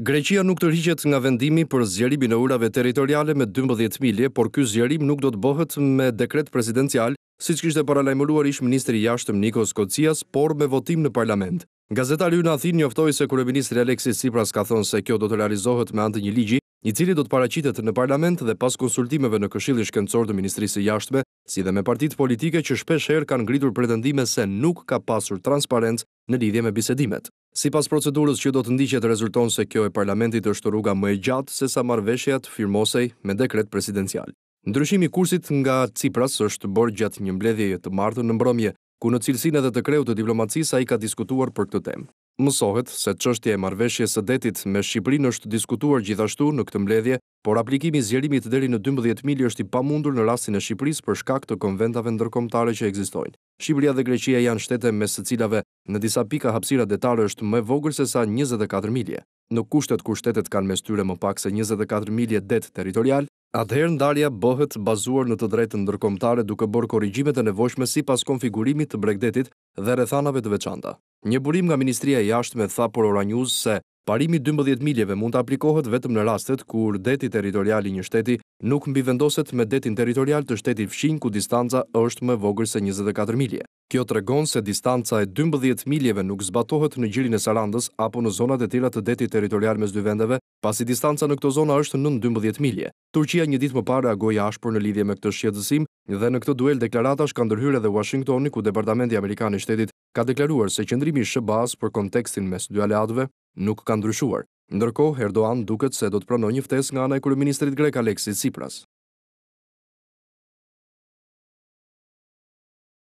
Greqia nuk tërhiqet nga vendimi për zgjerimin e ujërave territoriale me dymbëdhjetë milje, por ky zgjerim nuk do të bëhet me dekret presidencial, siç kishte paralajmëruar ish-ministri i Jashtëm Nikos Kotzias, por me votim në parlament. Gazetari ynë në Athinë njoftoi se kryeministri Alexis Tsipras ka thënë se kjo do të realizohet me anë të një ligji, i cili do të paraqitet në parlament dhe pas konsultimeve në Këshillin Shkencor të Ministrisë së Jashtme, si dhe me partitë politike që shpesh herë kanë ngritur pretendime se nuk ka pasur transparencë në lidhje me bisedimet. Sipas procedurës që do të ndiqet rezulton se kjo e Parlamentit është rruga më e gjatë se sa marrëveshja të firmosej me dekret presidencial. Ndryshimi i kursit nga Tsipras është bërë gjatë një mbledhjeje të martën në mbrëmje, ku në cilësinë edhe të kreut të diplomacisë ai ka diskutuar për këtë temë. Mësohet se çështja e marrëveshjes së detit me Shqipërinë është diskutuar gjithashtu në këtë mbledhje, por aplikimi i zgjerimit deri në dymbëdhjetë milje është i pamundur në rastin e Shqipërisë për shkak të konventave ndërkombëtare që ekzistojnë. Shqipëria dhe Greqia janë shtete mes së cilave në disa pika hapësira detare është më e vogël se sa njëzet e katër milje. Në kushtet kur shtetet kanë mes tyre më pak se njëzet e katër milje det territorial, atëherë ndarja bëhet bazuar në të drejtën ndërkombëtare duke bërë korrigjimet e nevojshme sipas konfigurimit të bregdetit dhe rrethanave të veçanta. Një burim nga Ministria e Jashtme tha për Ora News se parimi i dymbëdhjetë miljeve mund të aplikohet vetëm në rastet kur deti territorial i një shteti nuk mbivendoset me detin territorial të shtetit fqinj ku distanca është më e vogël se njëzet e katër milje. Kjo tregon se distanca e dymbëdhjetë miljeve nuk zbatohet në Gjirin e Sarandës apo në zonat e tjera të detit territorial mes dy vendeve, pasi distanca në këto zona është nën dymbëdhjetë milje. Turqia një ditë më parë reagoi ashpër në lidhje me këtë shqetësim dhe në këtë duel deklaratash ka ndërhyrë edhe Uashingtoni ku Departamenti Amerikan i Shtetit ka deklaruar se qëndrimi i SHBA-së për kontekstin mes dy aleatëve nuk ka ndryshuar. Ndërkohë, Erdogan duket se do të pranojë një ftesë nga ana e kryeministrit grek Alexis Tsipras.